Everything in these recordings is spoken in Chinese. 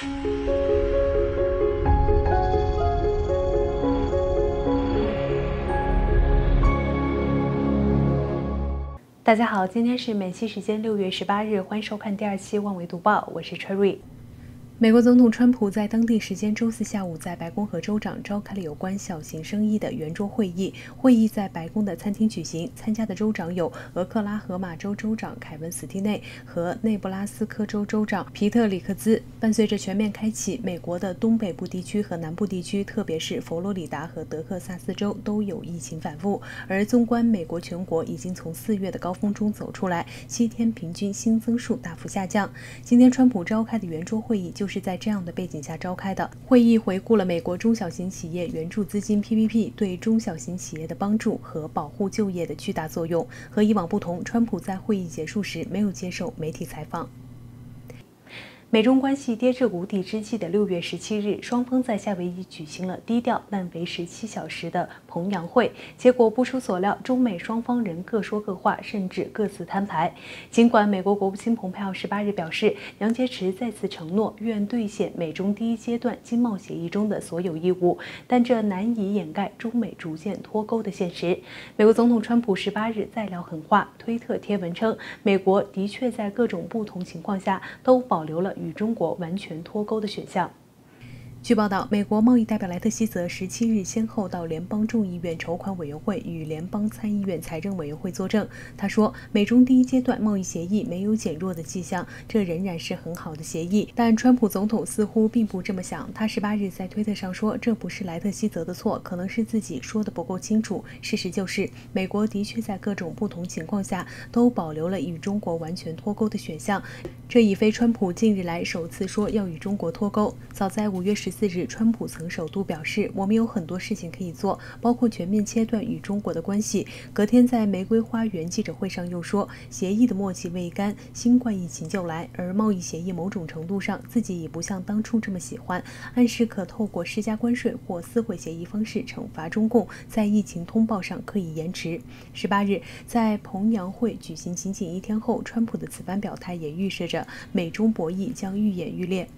大家好，今天是美西时间六月十八日，欢迎收看第二期《万维读报》，我是 Cherry。美国总统川普在当地时间周四下午在白宫和州长召开了有关小型生意的圆桌会议。会议在白宫的餐厅举行，参加的州长有俄克拉荷马州州长凯文·斯蒂内和内布拉斯科州州长皮特里克兹。伴随着全面开启，美国的东北部地区和南部地区，特别是佛罗里达和德克萨斯州都有疫情反复。而纵观美国全国，已经从四月的高峰中走出来，七天平均新增数大幅下降。今天川普召开的圆桌会议就。是在这样的背景下召开的会议，回顾了美国中小型企业援助资金 （PPP） 对中小型企业的帮助和保护就业的巨大作用。和以往不同，川普在会议结束时没有接受媒体采访。美中关系跌至谷底之际的六月十七日，双方在夏威夷举行了低调但维持七小时的彭阳会。结果不出所料，中美双方人各说各话，甚至各自摊牌。尽管美国国务卿蓬佩奥十八日表示，杨洁篪再次承诺愿兑现美中第一阶段经贸协议中的所有义务，但这难以掩盖中美逐渐脱钩的现实。美国总统川普十八日再撂狠话，推特贴文称，美国的确在各种不同情况下都保留了。与中国完全脱钩的选项。据报道，美国贸易代表莱特希泽十七日先后到联邦众议院筹款委员会与联邦参议院财政委员会作证。他说，美中第一阶段贸易协议没有减弱的迹象，这仍然是很好的协议。但川普总统似乎并不这么想。他十八日在推特上说，这不是莱特希泽的错，可能是自己说的不够清楚。事实就是，美国的确在各种不同情况下都保留了与中国完全脱钩的选项。这已非川普近日来首次说要与中国脱钩。早在五月十。四日，川普曾首度表示，我们有很多事情可以做，包括全面切断与中国的关系。隔天在玫瑰花园记者会上又说，协议的默契未干，新冠疫情就来，而贸易协议某种程度上自己已不像当初这么喜欢，暗示可透过施加关税或撕毁协议方式惩罚中共在疫情通报上刻意延迟。十八日，在彭阳会举行仅仅一天后，川普的此番表态也预示着美中博弈将愈演愈烈。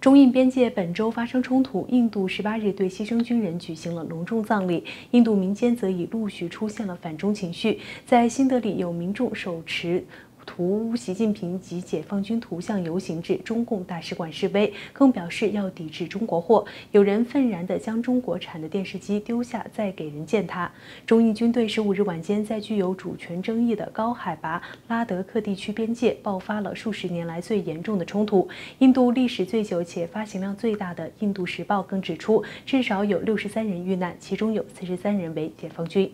中印边界本周发生冲突，印度十八日对牺牲军人举行了隆重葬礼，印度民间则已陆续出现了反中情绪，在新德里有民众手持。图习近平及解放军图像游行至中共大使馆示威，更表示要抵制中国货。有人愤然地将中国产的电视机丢下，再给人践踏。中印军队十五日晚间在具有主权争议的高海拔拉德克地区边界爆发了数十年来最严重的冲突。印度历史最久且发行量最大的《印度时报》更指出，至少有六十三人遇难，其中有四十三人为解放军。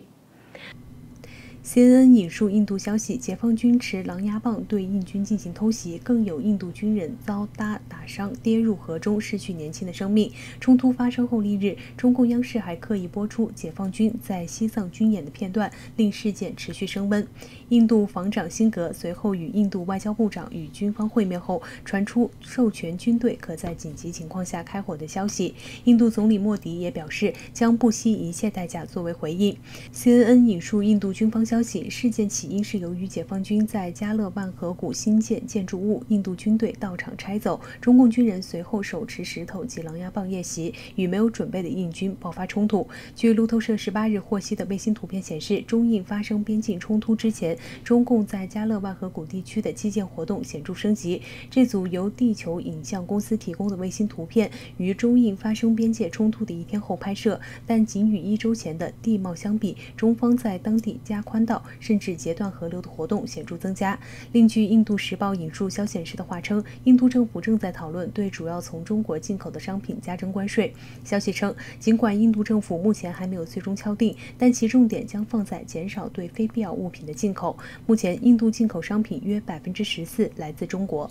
CNN 引述印度消息，解放军持狼牙棒对印军进行偷袭，更有印度军人遭打打伤，跌入河中，失去年轻的生命。冲突发生后翌日，中共央视还刻意播出解放军在西藏军演的片段，令事件持续升温。印度防长辛格随后与印度外交部长与军方会面后，传出授权军队可在紧急情况下开火的消息。印度总理莫迪也表示，将不惜一切代价作为回应。CNN 引述印度军方。消息：事件起因是由于解放军在加勒万河谷新建建筑物，印度军队到场拆走，中共军人随后手持石头及狼牙棒夜袭，与没有准备的印军爆发冲突。据路透社十八日获悉的卫星图片显示，中印发生边境冲突之前，中共在加勒万河谷地区的基建活动显著升级。这组由地球影像公司提供的卫星图片于中印发生边界冲突的一天后拍摄，但仅与一周前的地貌相比，中方在当地加宽。道甚至截断河流的活动显著增加。另据《印度时报》引述消息显示的话称，印度政府正在讨论对主要从中国进口的商品加征关税。消息称，尽管印度政府目前还没有最终敲定，但其重点将放在减少对非必要物品的进口。目前，印度进口商品约百分之十四来自中国。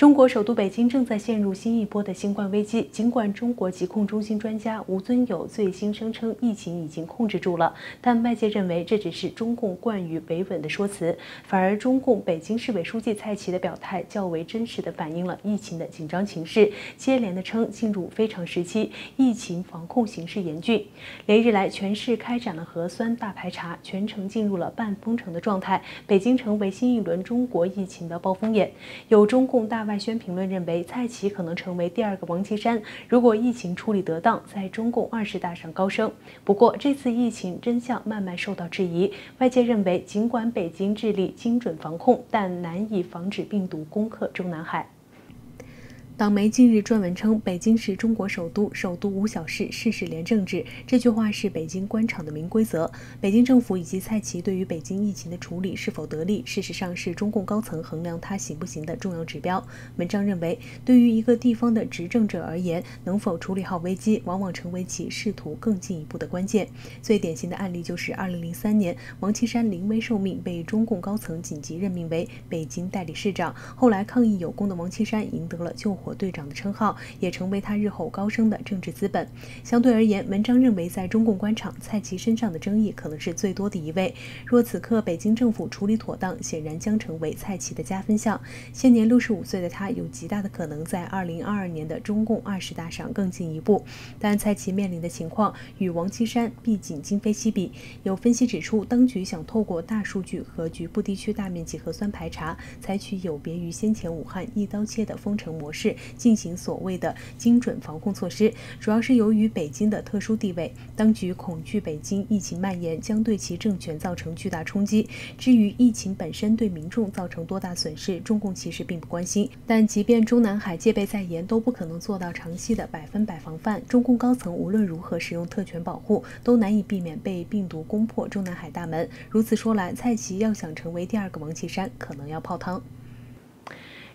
中国首都北京正在陷入新一波的新冠危机。尽管中国疾控中心专家吴尊友最新声称疫情已经控制住了，但外界认为这只是中共惯于维稳的说辞。反而，中共北京市委书记蔡奇的表态较为真实的反映了疫情的紧张情势，接连的称进入非常时期，疫情防控形势严峻。连日来，全市开展了核酸大排查，全城进入了半封城的状态，北京成为新一轮中国疫情的暴风眼。有中共大。外宣评论认为，蔡奇可能成为第二个王岐山，如果疫情处理得当，在中共二十大上高升。不过，这次疫情真相慢慢受到质疑，外界认为，尽管北京致力精准防控，但难以防止病毒攻克中南海。党媒近日撰文称，北京是中国首都，首都无小事，事事廉政治。这句话是北京官场的明规则。北京政府以及蔡奇对于北京疫情的处理是否得力，事实上是中共高层衡量他行不行的重要指标。文章认为，对于一个地方的执政者而言，能否处理好危机，往往成为其仕途更进一步的关键。最典型的案例就是2003年，王岐山临危受命，被中共高层紧急任命为北京代理市长。后来抗疫有功的王岐山赢得了救火队长的称号也成为他日后高升的政治资本。相对而言，文章认为，在中共官场，蔡奇身上的争议可能是最多的一位。若此刻北京政府处理妥当，显然将成为蔡奇的加分项。现年六十五岁的他，有极大的可能在二零二二年的中共二十大上更进一步。但蔡奇面临的情况与王岐山毕竟今非昔比。有分析指出，当局想透过大数据和局部地区大面积核酸排查，采取有别于先前武汉一刀切的封城模式。进行所谓的精准防控措施，主要是由于北京的特殊地位，当局恐惧北京疫情蔓延将对其政权造成巨大冲击。至于疫情本身对民众造成多大损失，中共其实并不关心。但即便中南海戒备再严，都不可能做到长期的百分百防范。中共高层无论如何使用特权保护，都难以避免被病毒攻破中南海大门。如此说来，蔡奇要想成为第二个王岐山，可能要泡汤。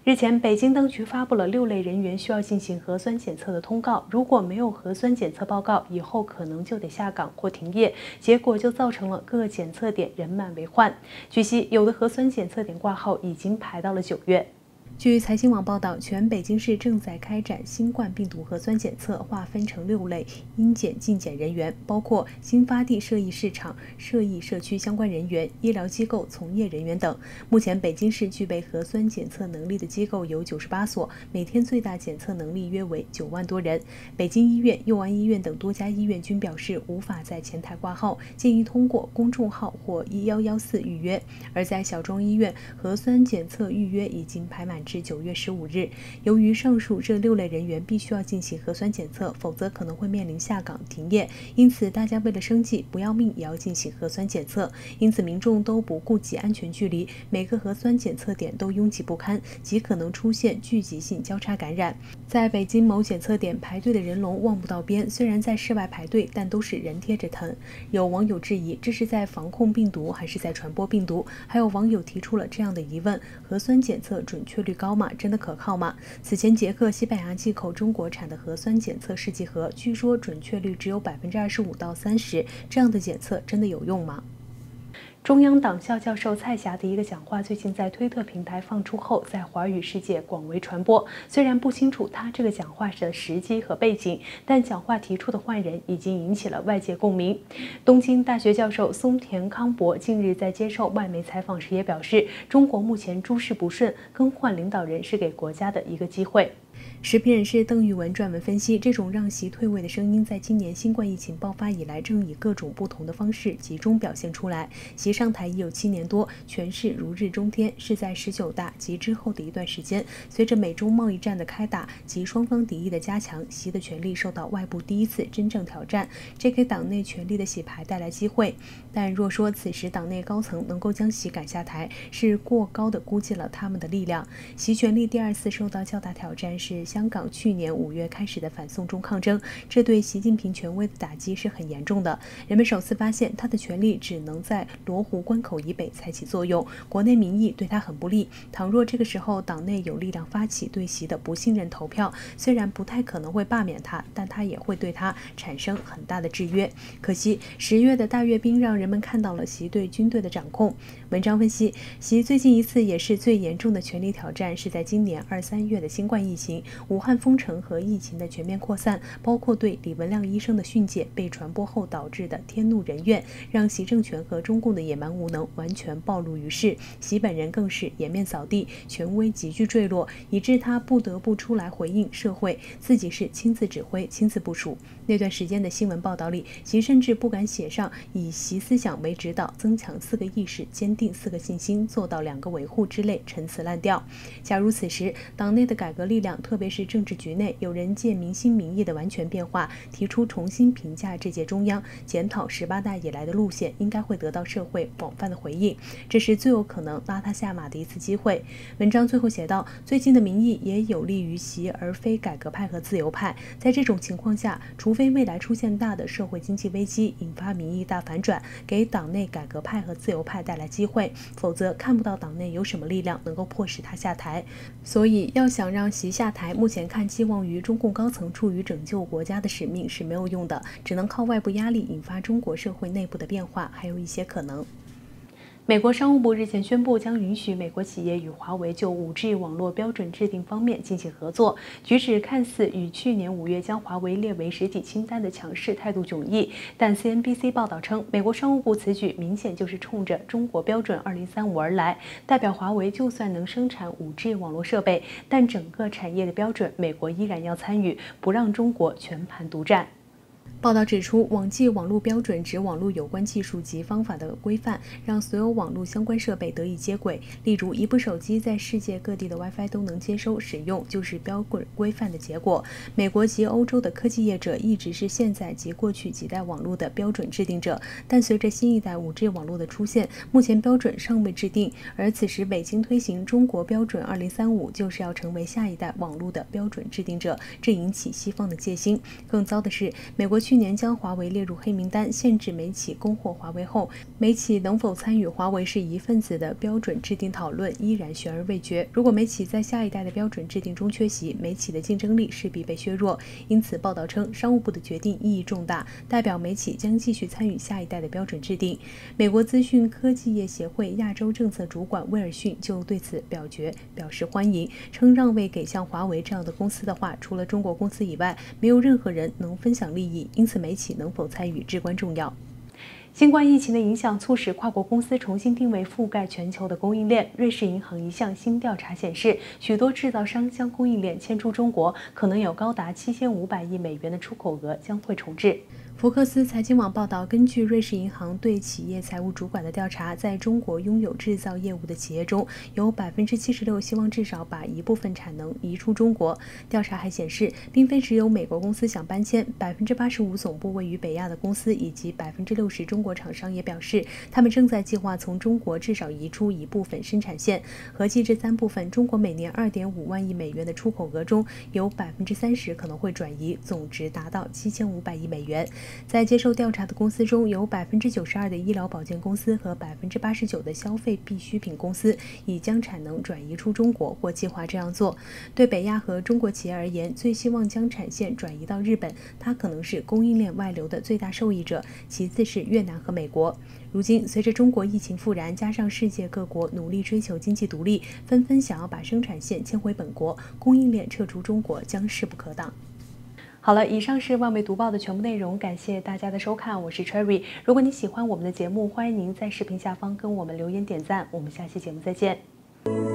日前，北京当局发布了六类人员需要进行核酸检测的通告，如果没有核酸检测报告，以后可能就得下岗或停业。结果就造成了各检测点人满为患。据悉，有的核酸检测点挂号已经排到了九月。据财新网报道，全北京市正在开展新冠病毒核酸检测，划分成六类应检尽检人员，包括新发地涉疫市场、涉疫社区相关人员、医疗机构从业人员等。目前，北京市具备核酸检测能力的机构有九十八所，每天最大检测能力约为九万多人。北京医院、佑安医院等多家医院均表示无法在前台挂号，建议通过公众号或一幺幺四预约。而在小庄医院，核酸检测预约已经排满。至九月十五日，由于上述这六类人员必须要进行核酸检测，否则可能会面临下岗停业。因此，大家为了生计，不要命也要进行核酸检测。因此，民众都不顾及安全距离，每个核酸检测点都拥挤不堪，极可能出现聚集性交叉感染。在北京某检测点排队的人龙望不到边，虽然在室外排队，但都是人贴着疼。有网友质疑，这是在防控病毒还是在传播病毒？还有网友提出了这样的疑问：核酸检测准确率？高吗？真的可靠吗？此前，捷克、西班牙进口中国产的核酸检测试剂盒，据说准确率只有百分之二十五到三十。这样的检测真的有用吗？中央党校教授蔡霞的一个讲话，最近在推特平台放出后，在华语世界广为传播。虽然不清楚他这个讲话的时机和背景，但讲话提出的换人已经引起了外界共鸣。东京大学教授松田康博近日在接受外媒采访时也表示，中国目前诸事不顺，更换领导人是给国家的一个机会。时评人士邓玉文撰文分析，这种让习退位的声音，在今年新冠疫情爆发以来，正以各种不同的方式集中表现出来。习上台已有七年多，权势如日中天，是在十九大及之后的一段时间，随着美中贸易战的开打及双方敌意的加强，习的权力受到外部第一次真正挑战，这给党内权力的洗牌带来机会。但若说此时党内高层能够将习赶下台，是过高的估计了他们的力量。习权力第二次受到较大挑战是。香港去年五月开始的反送中抗争，这对习近平权威的打击是很严重的。人们首次发现他的权力只能在罗湖关口以北才起作用，国内民意对他很不利。倘若这个时候党内有力量发起对习的不信任投票，虽然不太可能会罢免他，但他也会对他产生很大的制约。可惜十月的大阅兵让人们看到了习对军队的掌控。文章分析，习最近一次也是最严重的权力挑战是在今年二三月的新冠疫情。武汉封城和疫情的全面扩散，包括对李文亮医生的训诫被传播后导致的天怒人怨，让习政权和中共的野蛮无能完全暴露于世，习本人更是颜面扫地，权威急剧坠落，以致他不得不出来回应社会，自己是亲自指挥、亲自部署。那段时间的新闻报道里，习甚至不敢写上以习思想为指导，增强四个意识，坚定四个信心，做到两个维护之类陈词滥调。假如此时党内的改革力量，特别是政治局内有人借民心民意的完全变化，提出重新评价这届中央，检讨十八大以来的路线，应该会得到社会广泛的回应。这是最有可能拉他下马的一次机会。文章最后写道：最近的民意也有利于习，而非改革派和自由派。在这种情况下，除非未来出现大的社会经济危机，引发民意大反转，给党内改革派和自由派带来机会，否则看不到党内有什么力量能够迫使他下台。所以，要想让习下，台目前看寄望于中共高层出于拯救国家的使命是没有用的，只能靠外部压力引发中国社会内部的变化，还有一些可能。美国商务部日前宣布，将允许美国企业与华为就 5G 网络标准制定方面进行合作。举止看似与去年五月将华为列为实体清单的强势态度迥异，但 CNBC 报道称，美国商务部此举明显就是冲着中国标准2035而来，代表华为就算能生产 5G 网络设备，但整个产业的标准，美国依然要参与，不让中国全盘独占。报道指出，网际网络标准指网络有关技术及方法的规范，让所有网络相关设备得以接轨。例如，一部手机在世界各地的 WiFi 都能接收使用，就是标准规范的结果。美国及欧洲的科技业者一直是现在及过去几代网络的标准制定者，但随着新一代 5G 网络的出现，目前标准尚未制定。而此时，北京推行中国标准2035，就是要成为下一代网络的标准制定者，这引起西方的戒心。更糟的是，美国去。去年将华为列入黑名单，限制美企供货华为后，美企能否参与华为是一份子的标准制定讨论依然悬而未决。如果美企在下一代的标准制定中缺席，美企的竞争力势必被削弱。因此，报道称商务部的决定意义重大，代表美企将继续参与下一代的标准制定。美国资讯科技业协会亚洲政策主管威尔逊就对此表决表示欢迎，称让位给像华为这样的公司的话，除了中国公司以外，没有任何人能分享利益。因此，媒体能否参与至关重要。新冠疫情的影响促使跨国公司重新定位覆盖全球的供应链。瑞士银行一项新调查显示，许多制造商将供应链迁出中国，可能有高达七千五百亿美元的出口额将会重置。福克斯财经网报道，根据瑞士银行对企业财务主管的调查，在中国拥有制造业务的企业中，有百分之七十六希望至少把一部分产能移出中国。调查还显示，并非只有美国公司想搬迁，百分之八十五总部位于北亚的公司以及百分之六十中国厂商也表示，他们正在计划从中国至少移出一部分生产线。合计这三部分，中国每年二点五万亿美元的出口额中有百分之三十可能会转移，总值达到七千五百亿美元。在接受调查的公司中，有百分之九十二的医疗保健公司和百分之八十九的消费必需品公司已将产能转移出中国或计划这样做。对北亚和中国企业而言，最希望将产线转移到日本，它可能是供应链外流的最大受益者，其次是越南和美国。如今，随着中国疫情复燃，加上世界各国努力追求经济独立，纷纷想要把生产线迁回本国，供应链撤出中国将势不可挡。好了，以上是万维读报的全部内容，感谢大家的收看，我是 Cherry。如果你喜欢我们的节目，欢迎您在视频下方跟我们留言点赞，我们下期节目再见。